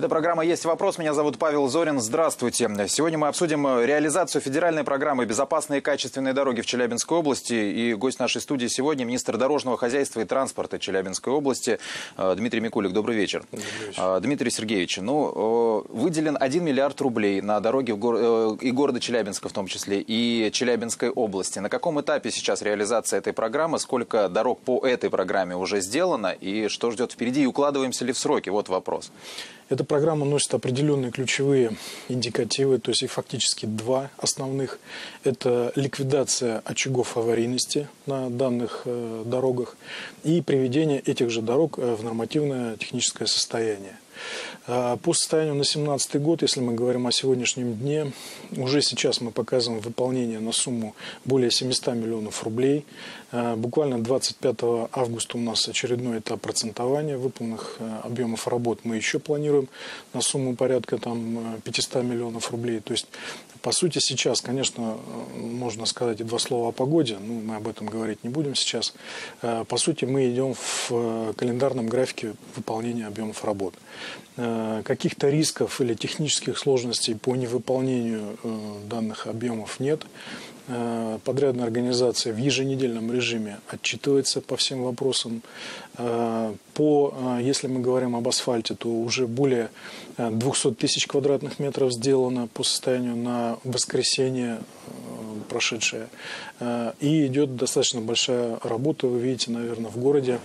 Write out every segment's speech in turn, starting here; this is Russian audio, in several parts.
Это программа «Есть вопрос». Меня зовут Павел Зорин. Здравствуйте. Сегодня мы обсудим реализацию федеральной программы «Безопасные и качественные дороги» в Челябинской области. И гость нашей студии сегодня – министр дорожного хозяйства и транспорта Челябинской области э, Дмитрий Микулик. Добрый вечер. Добрый вечер. Э, Дмитрий Сергеевич, ну, э, выделен 1 миллиард рублей на дороги гор... и города Челябинска в том числе, и Челябинской области. На каком этапе сейчас реализация этой программы? Сколько дорог по этой программе уже сделано? И что ждет впереди? И укладываемся ли в сроки? Вот вопрос. Эта программа носит определенные ключевые индикативы, то есть их фактически два основных. Это ликвидация очагов аварийности на данных э, дорогах и приведение этих же дорог э, в нормативное техническое состояние. А, по состоянию на 2017 год, если мы говорим о сегодняшнем дне, уже сейчас мы показываем выполнение на сумму более 700 миллионов рублей. А, буквально 25 августа у нас очередной этап процентования выполненных а, объемов работ. Мы еще планируем на сумму порядка там, 500 миллионов рублей. То есть по сути, сейчас, конечно, можно сказать и два слова о погоде, но мы об этом говорить не будем сейчас. По сути, мы идем в э, календарном графике выполнения объемов работ. Э, каких-то рисков или технических сложностей по невыполнению э, данных объемов нет. Э, подрядная организация в еженедельном режиме отчитывается по всем вопросам. По, если мы говорим об асфальте, то уже более 200 тысяч квадратных метров сделано по состоянию на воскресенье прошедшее. И идет достаточно большая работа, вы видите, наверное, в городе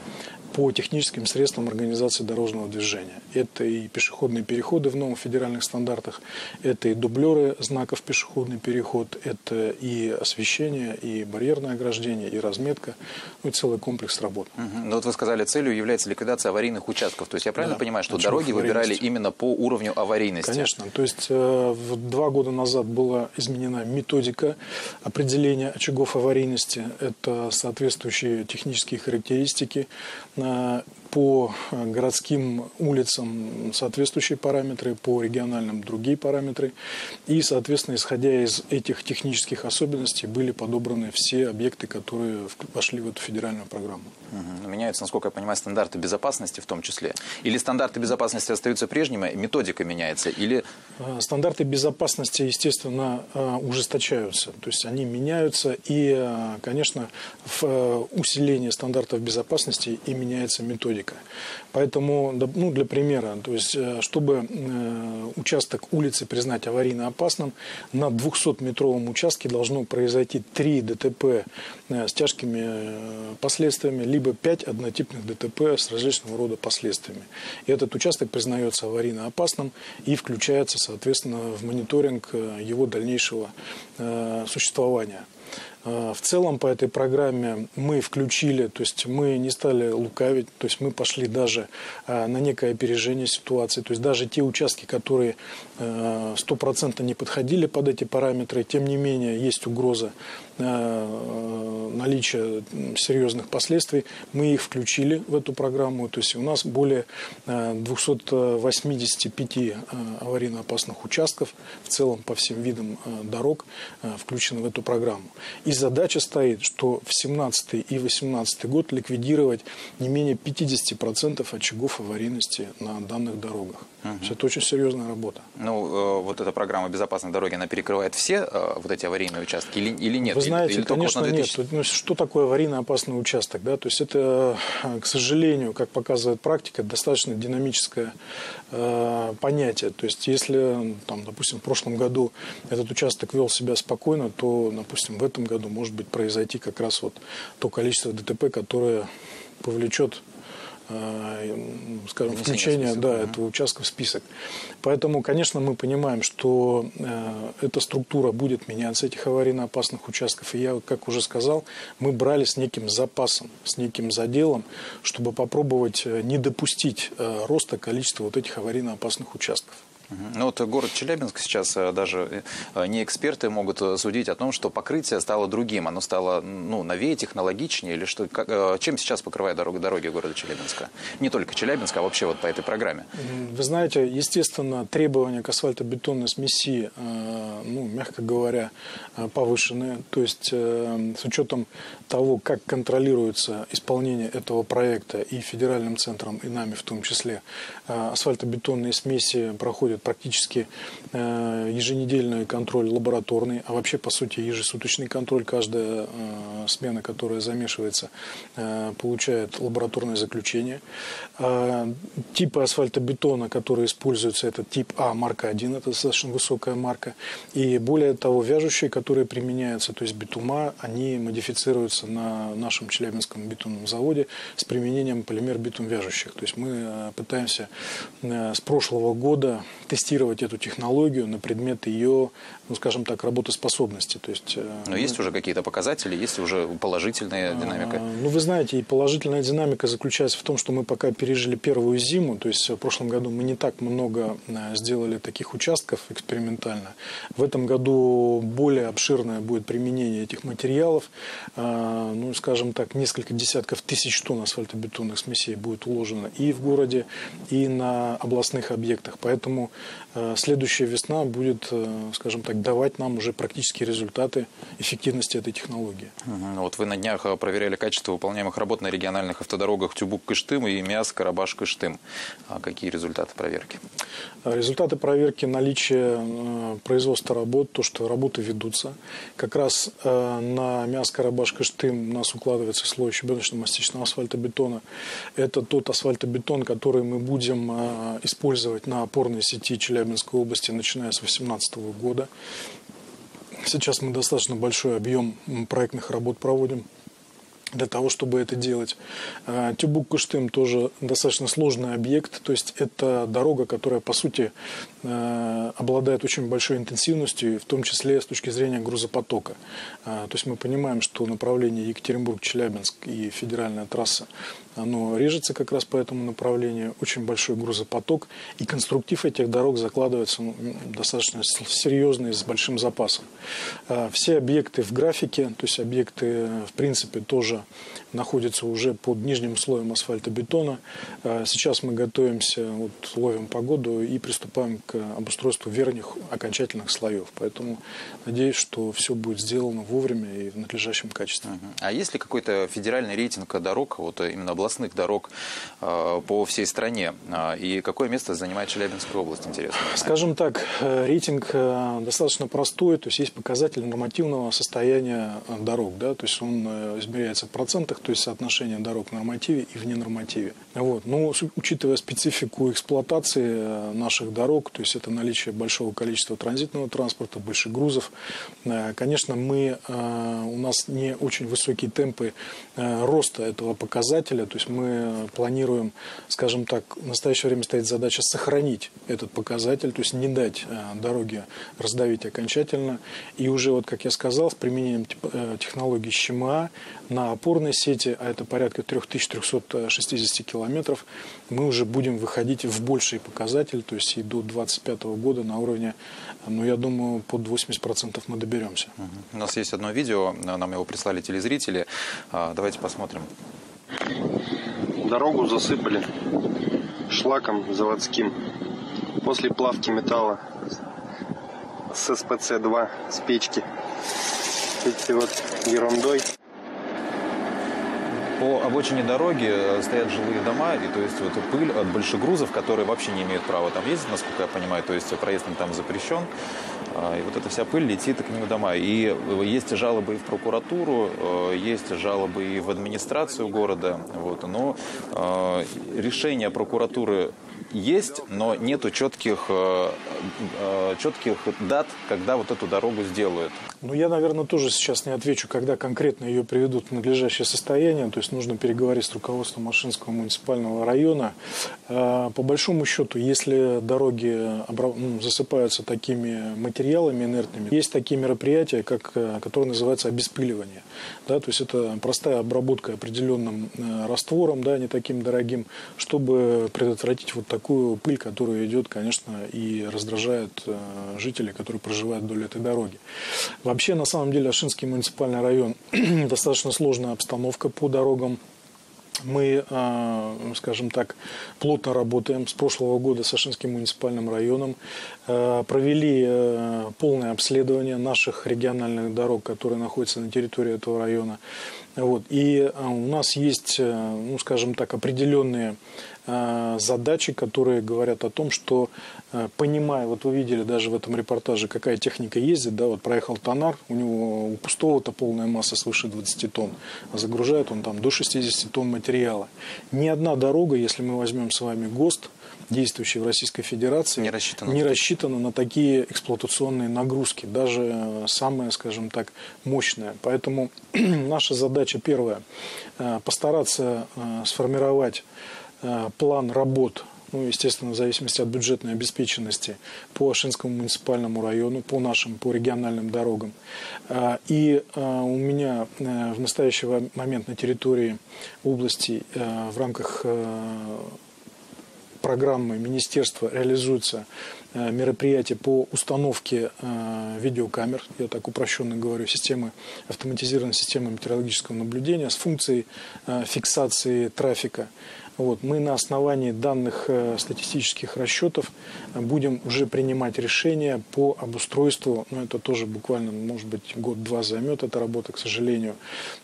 по техническим средствам организации дорожного движения. Это и пешеходные переходы в новых федеральных стандартах, это и дублеры знаков пешеходный переход, это и освещение, и барьерное ограждение, и разметка, ну и целый комплекс работ. Угу. Ну вот вы сказали, целью является ликвидация аварийных участков. То есть я правильно да, понимаю, что дороги выбирали именно по уровню аварийности? Конечно. То есть э, два года назад была изменена методика определения очагов аварийности. Это соответствующие технические характеристики uh, по городским улицам соответствующие параметры, по региональным другие параметры. И, соответственно, исходя из этих технических особенностей, были подобраны все объекты, которые вошли в эту федеральную программу. Угу. Меняются, насколько я понимаю, стандарты безопасности в том числе. Или стандарты безопасности остаются прежними, методика меняется? Или... А, стандарты безопасности, естественно, а, ужесточаются. То есть они меняются. И, а, конечно, в усилении стандартов безопасности и меняется методика. Поэтому, ну, для примера, то есть, э, чтобы э, участок улицы признать аварийно опасным, на 200-метровом участке должно произойти 3 ДТП э, с тяжкими последствиями, либо 5 однотипных ДТП с различного рода последствиями. И этот участок признается аварийно опасным и включается, соответственно, в мониторинг его дальнейшего существования. А, в целом по этой программе мы включили, то есть мы не стали лукавить, то есть мы пошли даже а, на некое опережение ситуации. То есть даже те участки, которые а, стопроцентно не подходили под эти параметры, тем не менее есть угроза наличия серьезных последствий, мы их включили в эту программу. То есть у нас более 285 аварийно опасных участков в целом по всем видам дорог включены в эту программу. И задача стоит, что в 17 и 18 год ликвидировать не менее 50% очагов аварийности на данных дорогах. Угу. Это очень серьезная работа. Ну, э, вот эта программа безопасной дороги, она перекрывает все э, вот эти аварийные участки или, или нет? Вы знаете, или, конечно, вот 2000... нет. Ну, что такое аварийно опасный участок? Да? То есть это, э, к сожалению, как показывает практика, достаточно динамическое э, понятие. То есть если, там, допустим, в прошлом году этот участок вел себя спокойно, то, допустим, в этом году может быть произойти как раз вот то количество ДТП, которое повлечет скажем, включение да, этого участка в список. Поэтому, конечно, мы понимаем, что э, эта структура будет меняться, этих аварийно опасных участков. И я, как уже сказал, мы брали с неким запасом, с неким заделом, чтобы попробовать э, не допустить роста количества вот этих аварийно опасных участков. Ну вот город Челябинск сейчас э, даже э, не эксперты могут э, судить о том, что покрытие стало другим, оно стало ну, новее, технологичнее, или что, как, чем сейчас покрывают дороги, дороги города Челябинска? Не только Челябинска, а вообще вот по этой программе. Вы знаете, естественно, требования к асфальтобетонной смеси, ну, мягко говоря, повышенные. То есть с учетом того, как контролируется исполнение этого проекта и федеральным центром, и нами в том числе, асфальтобетонные смеси проходят происходит практически э, еженедельный контроль лабораторный, а вообще, по сути, ежесуточный контроль. Каждая э, смена, которая замешивается, э, получает лабораторное заключение. Типы асфальтобетона, которые используются, это тип А, марка 1, это достаточно высокая марка. И более того, вяжущие, которые применяются, то есть битума, они модифицируются на нашем Челябинском бетонном заводе с применением полимер-битум вяжущих. То есть мы пытаемся с прошлого года тестировать эту технологию на предмет ее, ну, скажем так, работоспособности. То есть, э, Но есть уже какие-то показатели, есть уже положительная а, динамика? Ну, вы знаете, и положительная динамика заключается в том, что мы пока пережили первую зиму, то есть в прошлом году мы не так много э, сделали таких участков экспериментально. В этом году более обширное будет применение этих материалов. Ну, скажем так, несколько десятков тысяч тонн асфальтобетонных смесей будет уложено и в городе, и на областных объектах. Поэтому Э, следующая весна будет, э, скажем так, давать нам уже практические результаты эффективности этой технологии. Угу. Вот вы на днях э, проверяли качество выполняемых работ на региональных автодорогах Тюбук-Кыштым и Миас-Карабаш-Кыштым. А какие результаты проверки? Результаты проверки наличия производства работ, то, что работы ведутся. Как раз на Миас-Карабаш-Кыштым у нас укладывается слой щебеночно-мастичного асфальтобетона. Это тот асфальтобетон, который мы будем использовать на опорной сети Челябинской области, начиная с 2018 года. Сейчас мы достаточно большой объем проектных работ проводим для того, чтобы это делать. А, Тюбук-Кыштым тоже достаточно сложный объект, то есть это дорога, которая, по сути, э, обладает очень большой интенсивностью, в том числе с точки зрения грузопотока. А, то есть мы понимаем, что направление Екатеринбург-Челябинск и федеральная трасса оно режется как раз по этому направлению, очень большой грузопоток, и конструктив этих дорог закладывается ну, достаточно серьезный, с большим запасом. А, все объекты в графике, то есть объекты, в принципе, тоже находятся уже под нижним слоем асфальтобетона. А, сейчас мы готовимся, вот, ловим погоду и приступаем к обустройству верхних окончательных слоев. Поэтому надеюсь, что все будет сделано вовремя и в надлежащем качестве. А есть ли какой-то федеральный рейтинг дорог, вот именно областных дорог а, по всей стране? А, и какое место занимает Челябинская область, интересно? Скажем так, э, рейтинг э, достаточно простой, то есть есть показатель нормативного состояния э, дорог, да, то есть он измеряется в процентах, то есть соотношение дорог в нормативе и в ненормативе. Вот. Но учитывая специфику эксплуатации наших дорог, то есть это наличие большого количества транзитного транспорта, больших грузов, конечно, мы, у нас не очень высокие темпы роста этого показателя, то есть мы планируем, скажем так, в настоящее время стоит задача сохранить этот показатель, то есть не дать дороге раздавить окончательно. И уже, вот как я сказал, с применением э, технологии ЩМА на опорной сети, а это порядка 3360 километров, мы уже будем выходить в больший показатель, то есть и до 2025 года на уровне, ну, я думаю, под 80% мы доберемся. У нас есть одно видео, нам его прислали телезрители. А, давайте посмотрим. Дорогу засыпали шлаком заводским. После плавки металла с СПЦ-2 с печки. Эти вот ерундой по обочине дороги э, стоят жилые дома, и то есть вот пыль от больших грузов, которые вообще не имеют права там ездить, насколько я понимаю, то есть проезд там запрещен. А, и вот эта вся пыль летит к ним в дома. И э, есть жалобы и в прокуратуру, э, есть жалобы и в администрацию города. Вот. Но решение прокуратуры есть, но нету четких, четких дат, когда вот эту дорогу сделают. Ну, я, наверное, тоже сейчас не отвечу, когда конкретно ее приведут в надлежащее состояние. То есть нужно переговорить с руководством Машинского муниципального района. Э, по большому счету, если дороги ну, засыпаются такими материалами, инертными. Есть такие мероприятия, как, которые называются обеспыливание. Да, то есть это простая обработка определенным раствором, да, не таким дорогим, чтобы предотвратить вот такую пыль, которая идет, конечно, и раздражает жителей, которые проживают вдоль этой дороги. Вообще, на самом деле, Ашинский муниципальный район достаточно сложная обстановка по дорогам. Мы, а, скажем так, плотно работаем с прошлого года с Ашинским муниципальным районом. А, провели а, полное обследование наших региональных дорог, которые находятся на территории этого района. Вот. И у нас есть, ну, скажем так, определенные задачи, которые говорят о том, что понимая, вот вы видели даже в этом репортаже, какая техника ездит, да, вот проехал Тонар, у него у пустого-то полная масса свыше 20 тонн, а загружает он там до 60 тонн материала. Ни одна дорога, если мы возьмем с вами ГОСТ, действующий в Российской Федерации, не рассчитана, не рассчитана на такие эксплуатационные нагрузки, даже самая, скажем так, мощная. Поэтому наша задача первая – постараться сформировать план работ ну, естественно, в зависимости от бюджетной обеспеченности по Ашинскому муниципальному району, по нашим, по региональным дорогам. А, и а, у меня э, в настоящий момент на территории области э, в рамках э, программы министерства реализуются мероприятия по установке видеокамер, я так упрощенно говорю, системы, автоматизированной системы метеорологического наблюдения с функцией фиксации трафика вот, мы на основании данных э, статистических расчетов будем уже принимать решения по обустройству, ну это тоже буквально, может быть, год-два займет эта работа, к сожалению,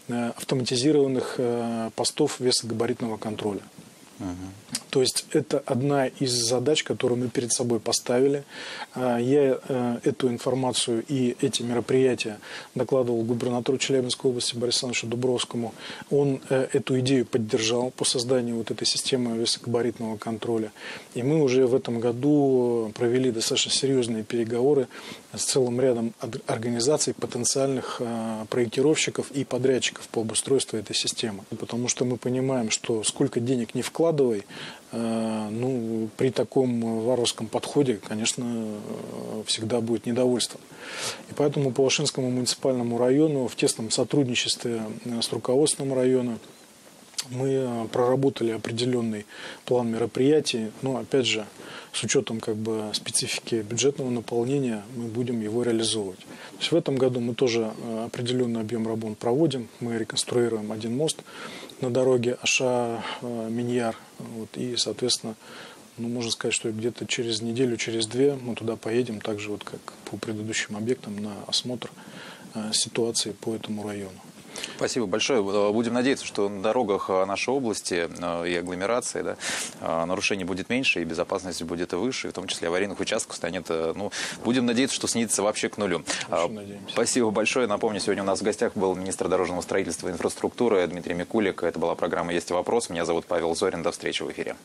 э, автоматизированных э, постов весогабаритного контроля. То есть это одна из задач, которую мы перед собой поставили. А, я э, эту информацию и эти мероприятия докладывал губернатору Челябинской области Борису Александровичу Дубровскому. Он э, эту идею поддержал по созданию вот этой системы высокогабаритного контроля. И мы уже в этом году провели достаточно серьезные переговоры с целым рядом организаций, потенциальных э, проектировщиков и подрядчиков по обустройству этой системы. Потому что мы понимаем, что сколько денег не вкладывай, Э, ну, при таком варварском подходе, конечно, э, всегда будет недовольство. И поэтому по Лошинскому муниципальному району в тесном сотрудничестве э, с руководством района мы проработали определенный план мероприятий, но опять же, с учетом как бы специфики бюджетного наполнения мы будем его реализовывать. То есть в этом году мы тоже определенный объем работ проводим, мы реконструируем один мост, на дороге Аша-Миньяр. Вот, и, соответственно, ну, можно сказать, что где-то через неделю, через две мы туда поедем, так же, вот, как по предыдущим объектам, на осмотр э, ситуации по этому району. Спасибо большое. Будем надеяться, что на дорогах э, нашей области э, и агломерации да, э, нарушений будет меньше, и безопасность будет выше, и в том числе аварийных участков станет, ну, будем надеяться, что снизится вообще к нулю. Надеемся. Спасибо большое. Напомню, сегодня у нас в гостях был министр дорожного строительства и инфраструктуры Дмитрий Микулик. Это была программа «Есть вопрос». Меня зовут Павел Зорин. До встречи в эфире.